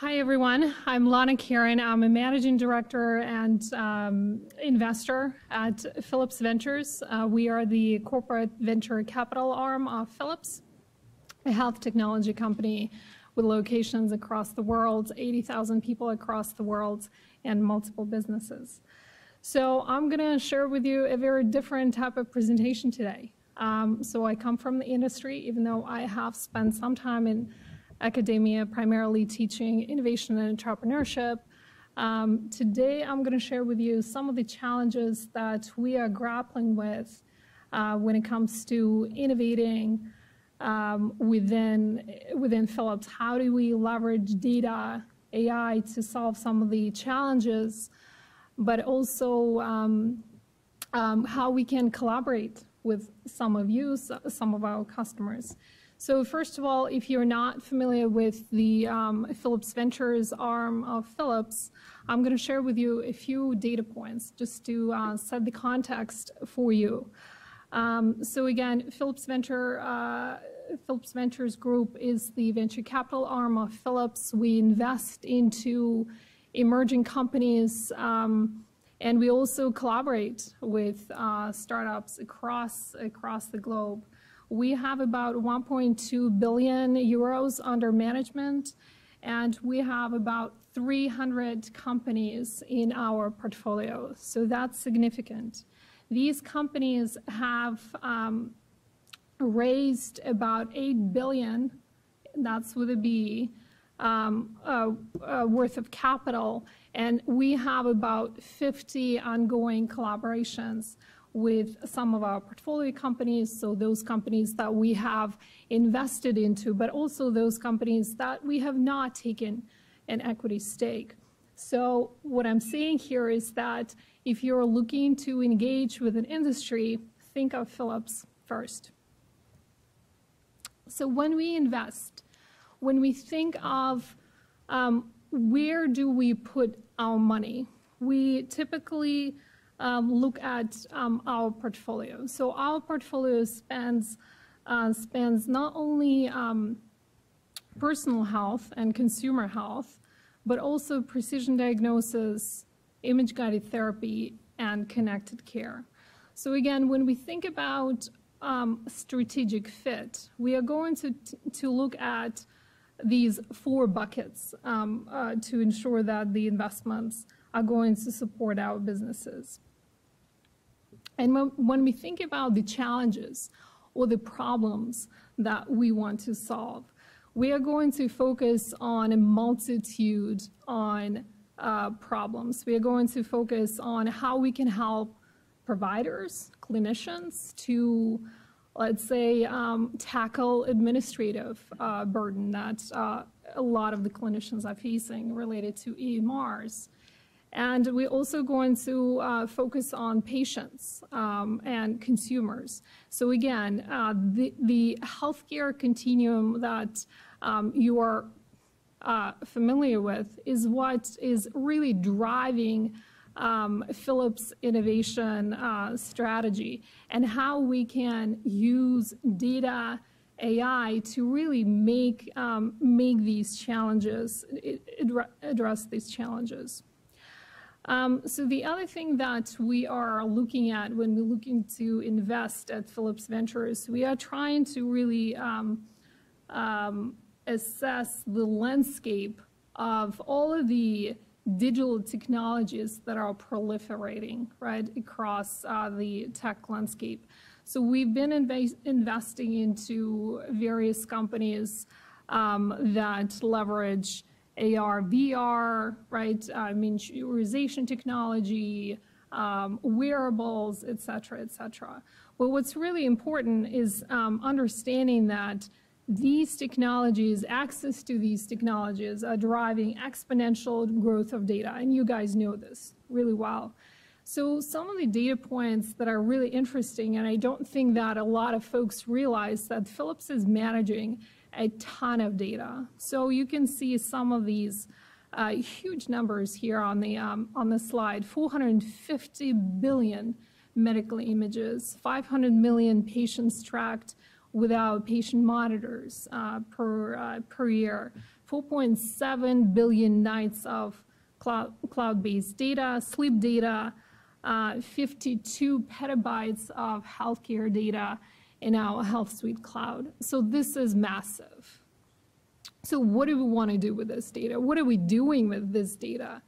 Hi, everyone. I'm Lana Caron. I'm a managing director and um, investor at Philips Ventures. Uh, we are the corporate venture capital arm of Philips, a health technology company with locations across the world, 80,000 people across the world, and multiple businesses. So I'm going to share with you a very different type of presentation today. Um, so I come from the industry, even though I have spent some time in academia, primarily teaching innovation and entrepreneurship. Um, today, I'm going to share with you some of the challenges that we are grappling with uh, when it comes to innovating um, within, within Philips. How do we leverage data, AI to solve some of the challenges, but also um, um how we can collaborate with some of you, some of our customers. So first of all, if you're not familiar with the um, Philips Ventures arm of Philips, I'm going to share with you a few data points just to uh, set the context for you. Um, so again, Philips Venture, uh, Ventures Group is the venture capital arm of Philips. We invest into emerging companies, um, and we also collaborate with uh, startups across across the globe. We have about 1.2 billion euros under management, and we have about 300 companies in our portfolio. So that's significant. These companies have um, raised about 8 billion, that's with a B, um, uh, uh, worth of capital, and we have about 50 ongoing collaborations with some of our portfolio companies, so those companies that we have invested into, but also those companies that we have not taken an equity stake. So what I'm saying here is that if you're looking to engage with an industry, think of Philips first. So when we invest, when we think of um, where do we put our money, we typically um, look at um, our portfolio. So our portfolio spans, uh, spans not only um, personal health and consumer health, but also precision diagnosis, image-guided therapy, and connected care. So again, when we think about um, strategic fit, we are going to, to look at these four buckets um, uh, to ensure that the investments are going to support our businesses. And when, when we think about the challenges or the problems that we want to solve, we are going to focus on a multitude on uh, problems. We are going to focus on how we can help providers, clinicians to, let's say, um, tackle administrative uh, burden that uh, a lot of the clinicians are facing related to EMRs. And we're also going to uh, focus on patients um, and consumers. So again, uh, the, the healthcare continuum that um, you are uh, familiar with is what is really driving um, Philips innovation uh, strategy and how we can use data AI to really make, um, make these challenges, address these challenges. Um, so the other thing that we are looking at when we're looking to invest at Philips Ventures, we are trying to really um, um, assess the landscape of all of the digital technologies that are proliferating right across uh, the tech landscape. So we've been inv investing into various companies um, that leverage AR, VR, right? I mean, miniaturization technology, um, wearables, et cetera, et cetera. But what's really important is um, understanding that these technologies, access to these technologies are driving exponential growth of data, and you guys know this really well. So some of the data points that are really interesting, and I don't think that a lot of folks realize that Philips is managing a ton of data. So you can see some of these uh, huge numbers here on the, um, on the slide, 450 billion medical images, 500 million patients tracked without patient monitors uh, per, uh, per year, 4.7 billion nights of cloud, cloud-based data, sleep data, uh, 52 petabytes of healthcare data in our Health Suite cloud. So this is massive. So what do we want to do with this data? What are we doing with this data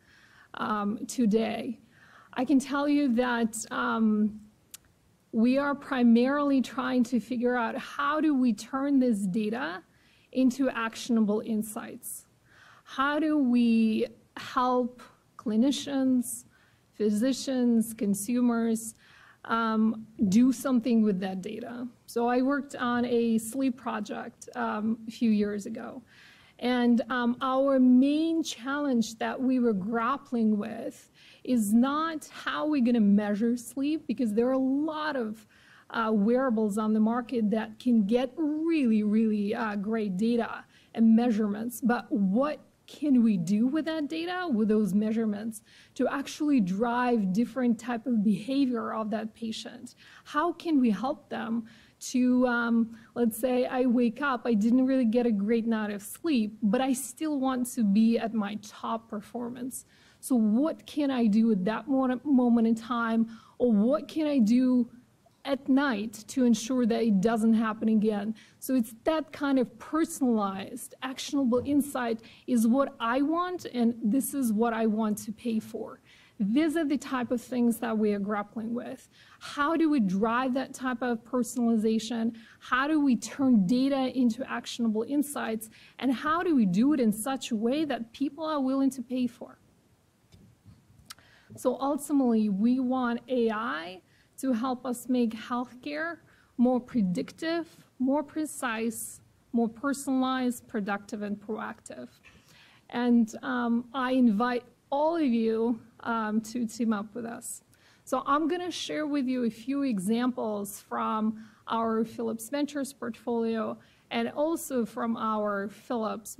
um, today? I can tell you that um, we are primarily trying to figure out how do we turn this data into actionable insights? How do we help clinicians, physicians, consumers um, do something with that data? So I worked on a sleep project um, a few years ago. And um, our main challenge that we were grappling with is not how we're going to measure sleep, because there are a lot of uh, wearables on the market that can get really, really uh, great data and measurements. But what can we do with that data, with those measurements, to actually drive different type of behavior of that patient? How can we help them to, um, let's say I wake up, I didn't really get a great night of sleep, but I still want to be at my top performance. So what can I do at that moment in time? Or what can I do at night to ensure that it doesn't happen again? So it's that kind of personalized, actionable insight is what I want, and this is what I want to pay for. These are the type of things that we are grappling with. How do we drive that type of personalization? How do we turn data into actionable insights? And how do we do it in such a way that people are willing to pay for? So ultimately, we want AI to help us make healthcare more predictive, more precise, more personalized, productive, and proactive. And um, I invite all of you um, to team up with us. So I'm going to share with you a few examples from our Philips Ventures portfolio and also from our Philips,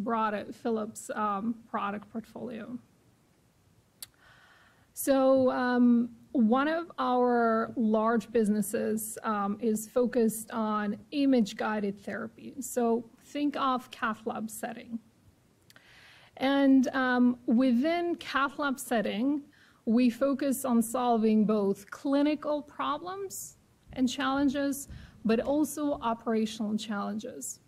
Philips um, product portfolio. So um, one of our large businesses um, is focused on image-guided therapy. So think of cath lab setting. And um, within cath lab setting, we focus on solving both clinical problems and challenges, but also operational challenges.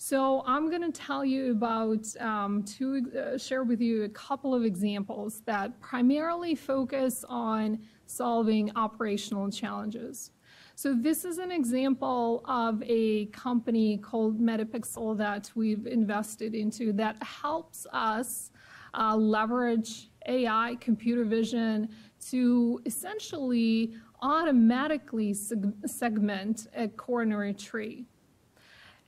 So I'm going to tell you about, um, to uh, share with you a couple of examples that primarily focus on solving operational challenges. So this is an example of a company called Metapixel that we've invested into that helps us uh, leverage AI, computer vision, to essentially automatically seg segment a coronary tree.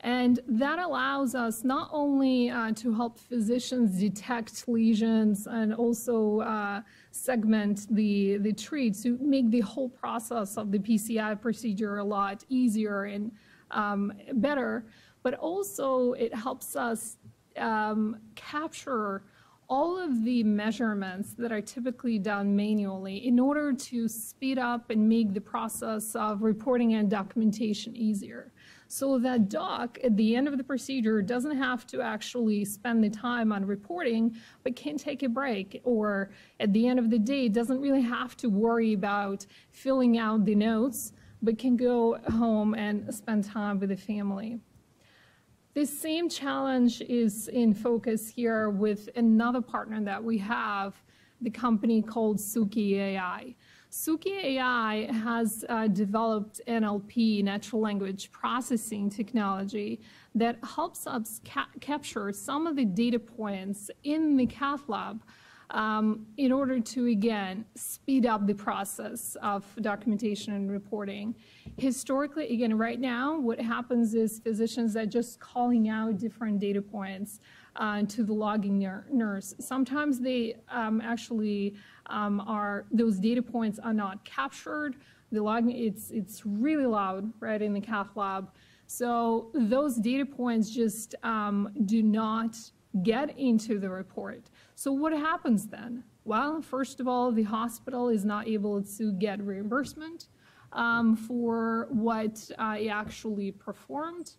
And that allows us not only uh, to help physicians detect lesions and also uh, segment the, the tree to make the whole process of the PCI procedure a lot easier and um, better, but also it helps us um, capture all of the measurements that are typically done manually in order to speed up and make the process of reporting and documentation easier so that doc at the end of the procedure doesn't have to actually spend the time on reporting, but can take a break, or at the end of the day doesn't really have to worry about filling out the notes, but can go home and spend time with the family. This same challenge is in focus here with another partner that we have, the company called Suki AI. Suki AI has uh, developed NLP, natural language processing technology, that helps us ca capture some of the data points in the cath lab um, in order to, again, speed up the process of documentation and reporting. Historically, again, right now, what happens is physicians are just calling out different data points uh, to the logging nurse. Sometimes they um, actually um, are, those data points are not captured. The logging, it's, it's really loud, right, in the cath lab. So those data points just um, do not get into the report. So what happens then? Well, first of all, the hospital is not able to get reimbursement um, for what uh, it actually performed.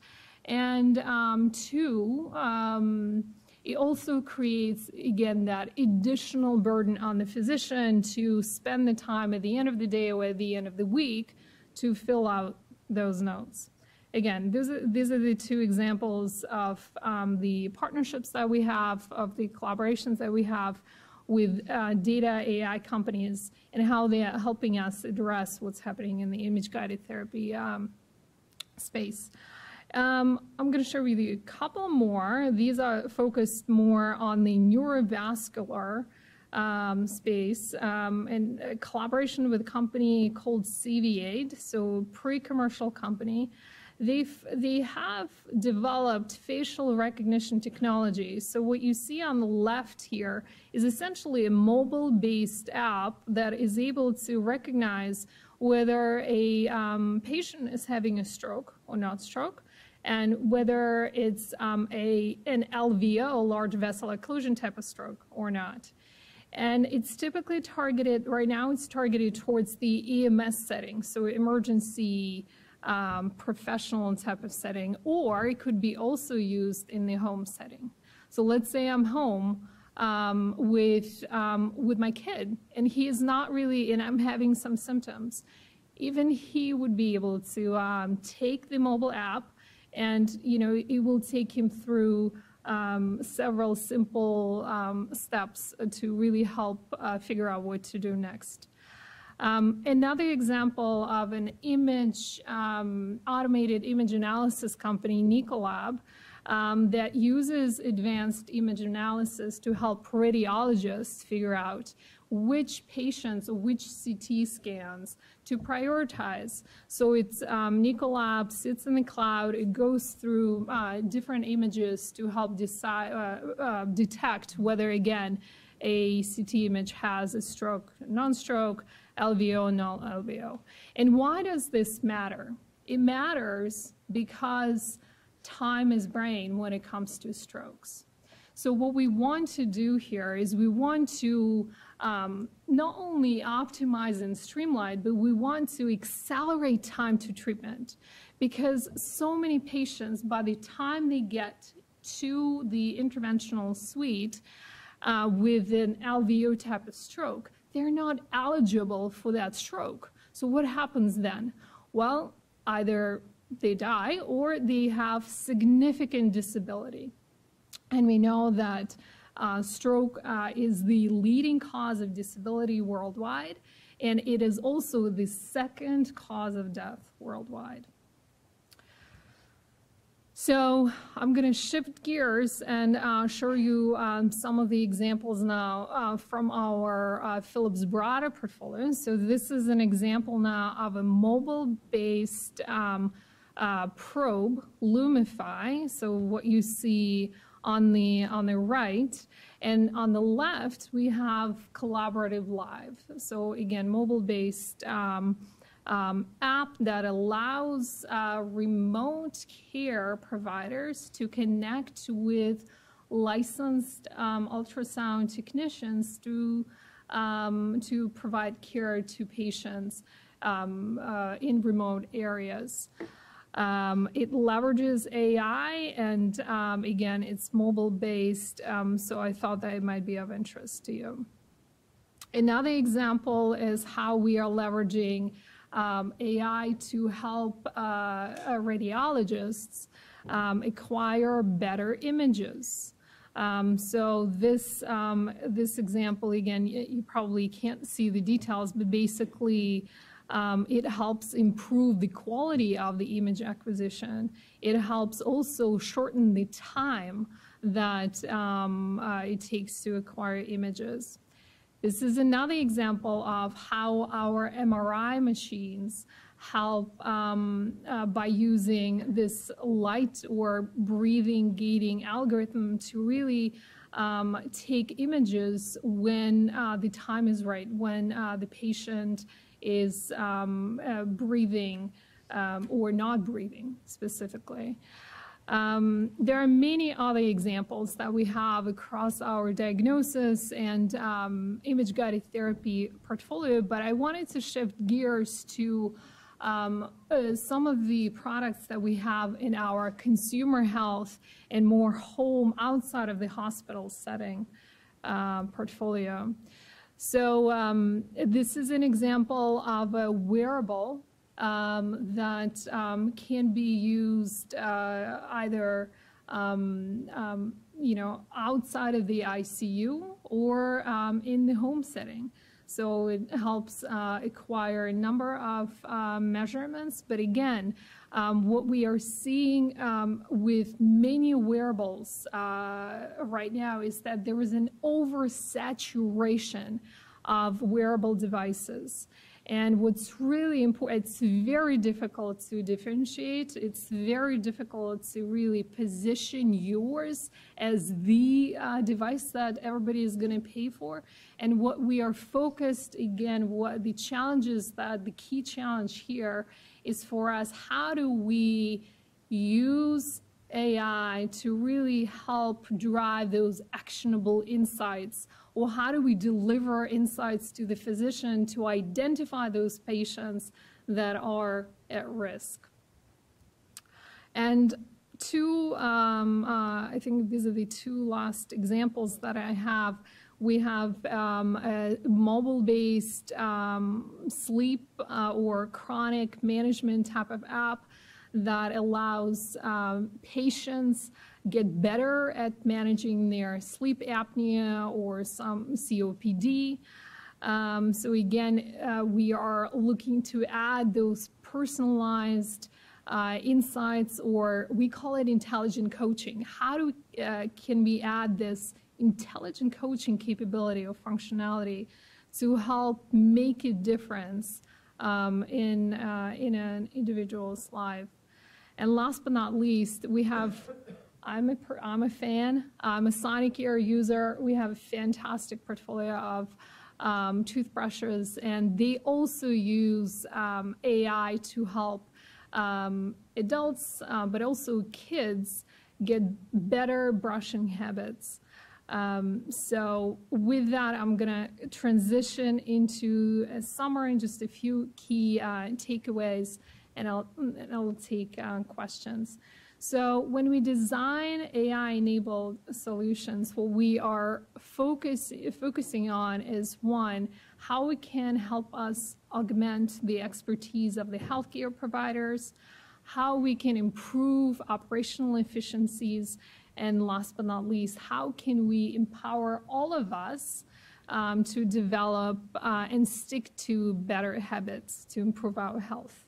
And um, two, um, it also creates, again, that additional burden on the physician to spend the time at the end of the day or at the end of the week to fill out those notes. Again, these are, these are the two examples of um, the partnerships that we have, of the collaborations that we have with uh, data AI companies and how they are helping us address what's happening in the image-guided therapy um, space. Um, I'm going to show you a couple more. These are focused more on the neurovascular um, space um, and collaboration with a company called Civiade, so pre-commercial company. They've, they have developed facial recognition technology. So what you see on the left here is essentially a mobile-based app that is able to recognize whether a um, patient is having a stroke or not stroke, and whether it's um, a, an LVO, large vessel occlusion type of stroke or not. And it's typically targeted, right now it's targeted towards the EMS setting, so emergency um, professional type of setting, or it could be also used in the home setting. So let's say I'm home um, with, um, with my kid and he is not really, and I'm having some symptoms. Even he would be able to um, take the mobile app and, you know, it will take him through um, several simple um, steps to really help uh, figure out what to do next. Um, another example of an image, um, automated image analysis company, Nicolab, um, that uses advanced image analysis to help radiologists figure out which patients, which CT scans to prioritize. So it's um, Nicolab sits in the cloud. It goes through uh, different images to help decide, uh, uh, detect whether, again, a CT image has a stroke, non-stroke, LVO, null LVO. And why does this matter? It matters because time is brain when it comes to strokes. So what we want to do here is we want to um, not only optimize and streamline, but we want to accelerate time to treatment because so many patients, by the time they get to the interventional suite uh, with an LVO type of stroke, they're not eligible for that stroke. So what happens then? Well, either they die or they have significant disability. And we know that uh, stroke uh, is the leading cause of disability worldwide, and it is also the second cause of death worldwide. So I'm going to shift gears and uh, show you um, some of the examples now uh, from our uh, Philips Brada portfolio. So this is an example now of a mobile-based um, uh, probe, Lumify. So what you see on the on the right, and on the left we have Collaboration Live. So again, mobile-based. Um, um, app that allows uh, remote care providers to connect with licensed um, ultrasound technicians to, um, to provide care to patients um, uh, in remote areas. Um, it leverages AI and um, again, it's mobile based, so I thought that it might be of interest to you. Another example is how we are leveraging um, AI to help uh, uh, radiologists um, acquire better images. Um, so this um, this example again, you probably can't see the details, but basically. Um, it helps improve the quality of the image acquisition. It helps also shorten the time that um, uh, it takes to acquire images. This is another example of how our MRI machines help um, uh, by using this light or breathing gating algorithm to really um, take images when uh, the time is right, when uh, the patient is um, uh, breathing um, or not breathing specifically. Um, there are many other examples that we have across our diagnosis and um, image-guided therapy portfolio, but I wanted to shift gears to um, uh, some of the products that we have in our consumer health and more home outside of the hospital setting uh, portfolio. So um, this is an example of a wearable um, that um, can be used uh, either um, um, you know outside of the ICU or um, in the home setting. So it helps uh, acquire a number of uh, measurements. But again, um, what we are seeing um, with many wearables uh, right now is that there is an oversaturation of wearable devices. And what's really important, it's very difficult to differentiate. It's very difficult to really position yours as the uh, device that everybody is going to pay for. And what we are focused, again, what the challenges that the key challenge here is for us, how do we use AI to really help drive those actionable insights or how do we deliver insights to the physician to identify those patients that are at risk? And two, um, uh, I think these are the two last examples that I have. We have um, a mobile-based um, sleep uh, or chronic management type of app that allows um, patients get better at managing their sleep apnea or some COPD. Um, so again, uh, we are looking to add those personalized uh, insights, or we call it intelligent coaching. How do uh, can we add this intelligent coaching capability or functionality to help make a difference um, in uh, in an individual's life? And last but not least, we have I'm a, I'm a fan. I'm a Sonicare user. We have a fantastic portfolio of um, toothbrushes, and they also use um, AI to help um, adults, uh, but also kids, get better brushing habits. Um, so with that, I'm going to transition into a summary and just a few key uh, takeaways, and I'll, and I'll take uh, questions. So when we design AI-enabled solutions, what we are focus, focusing on is one, how we can help us augment the expertise of the healthcare providers, how we can improve operational efficiencies, and last but not least, how can we empower all of us um, to develop uh, and stick to better habits to improve our health.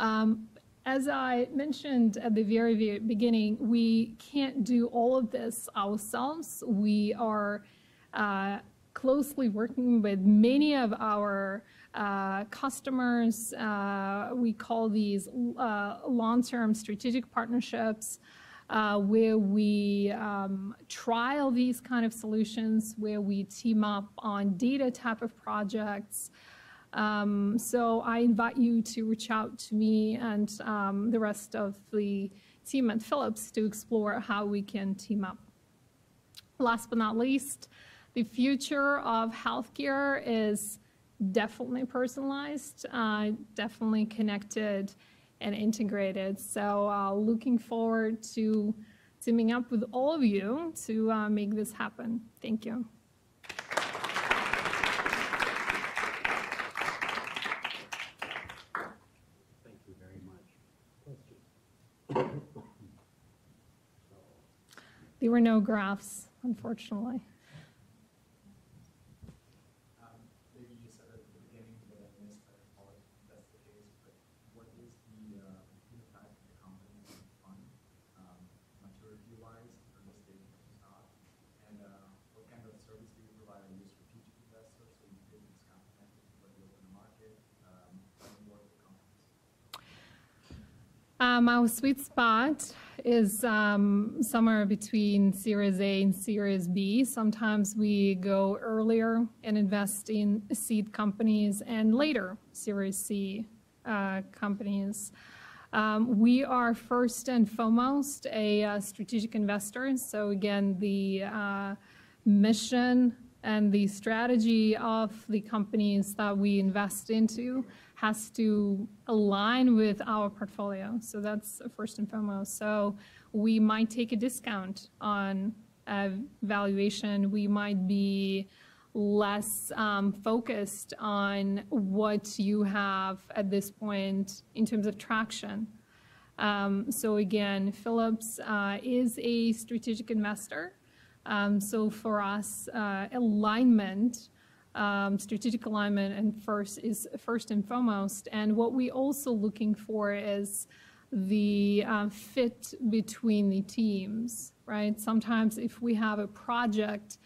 Um, as I mentioned at the very, very beginning, we can't do all of this ourselves. We are uh, closely working with many of our uh, customers. Uh, we call these uh, long-term strategic partnerships uh, where we um, trial these kind of solutions, where we team up on data type of projects, um, so I invite you to reach out to me and um, the rest of the team at Philips to explore how we can team up. Last but not least, the future of healthcare is definitely personalized, uh, definitely connected and integrated. So uh, looking forward to teaming up with all of you to uh, make this happen. Thank you. Were no graphs, unfortunately. Um, maybe you said at the beginning that I missed, I apologize if that's the case, but what is the, uh, impact of the company fund, um, maturity-wise, early stage versus not? And, uh, what kind of service do you provide? Are you a strategic investor, so you give this complementary to what you open the market, um, how do you work with companies? Um, our sweet spot is um, somewhere between Series A and Series B. Sometimes we go earlier and invest in seed companies and later Series C uh, companies. Um, we are first and foremost a uh, strategic investor. So again, the uh, mission And the strategy of the companies that we invest into has to align with our portfolio. So that's first and foremost. So we might take a discount on valuation. We might be less um, focused on what you have at this point in terms of traction. Um, so again, Philips uh, is a strategic investor. Um, so for us, uh, alignment, um, strategic alignment, and first is first and foremost. And what we also looking for is the uh, fit between the teams, right? Sometimes if we have a project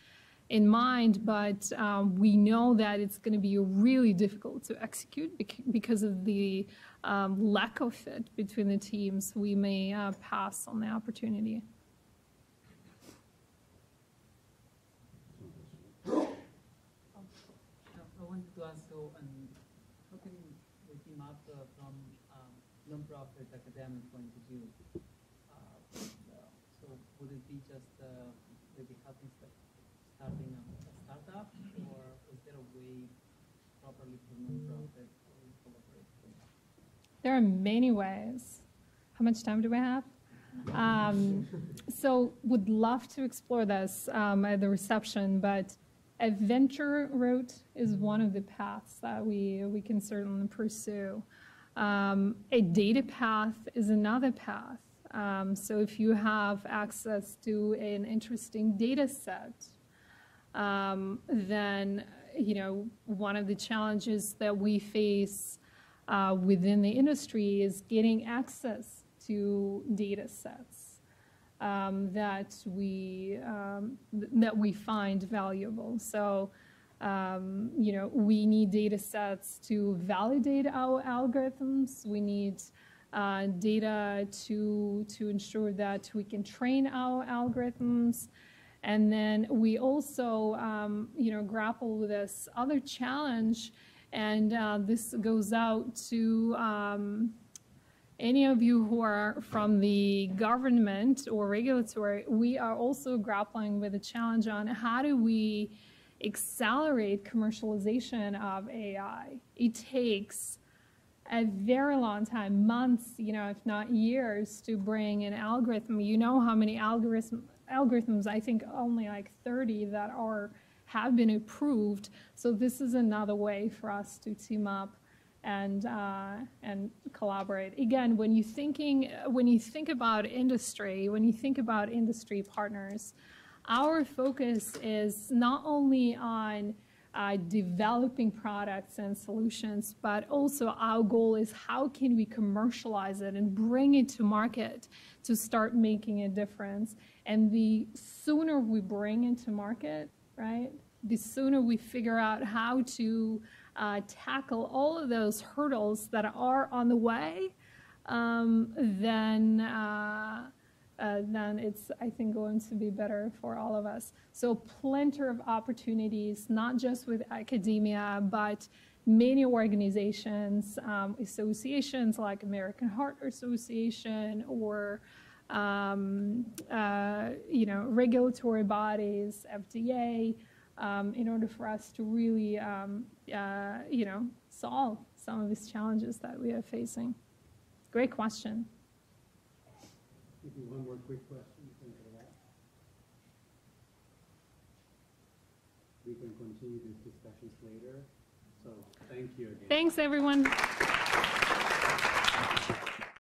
in mind, but um, we know that it's going to be really difficult to execute bec- because of the um, lack of fit between the teams, we may uh, pass on the opportunity. Uh, So, um, how can we team up uh, from um, non-profit academic point of view? Uh, So would it be just uh, maybe helping sta- starting a a startup, or is there a way properly for non-profit? There are many ways. How much time do we have? Um, so would love to explore this um, at the reception, but a venture route is one of the paths that we, we can certainly pursue. Um, a data path is another path. Um, so if you have access to an interesting data set, um, then you know one of the challenges that we face uh, within the industry is getting access to data sets um, that we um, th- that we find valuable. So um, you know we need data sets to validate our algorithms. We need uh, data to to ensure that we can train our algorithms. And then we also, um, you know, grapple with this other challenge, and uh, this goes out to um, any of you who are from the government or regulatory. We are also grappling with a challenge on how do we accelerate commercialization of AI. It takes a very long time, months, you know, if not years, to bring an algorithm. You know how many algorithm, algorithms, I think only like 30 that are have been approved. So this is another way for us to team up and uh, and collaborate. Again, when you thinking when you think about industry, when you think about industry partners, our focus is not only on uh, developing products and solutions, but also our goal is how can we commercialize it and bring it to market to start making a difference. And the sooner we bring into market, right, the sooner we figure out how to uh, tackle all of those hurdles that are on the way, um, then uh, uh, then it's, I think, going to be better for all of us. So plenty of opportunities, not just with academia, but many organizations, um, associations like American Heart Association or um, uh, you know, regulatory bodies, FDA, um, in order for us to really, um, uh, you know, solve some of these challenges that we are facing. Great question. Maybe one more quick question, think of. We can continue these discussions later, so thank you again. Thanks, everyone.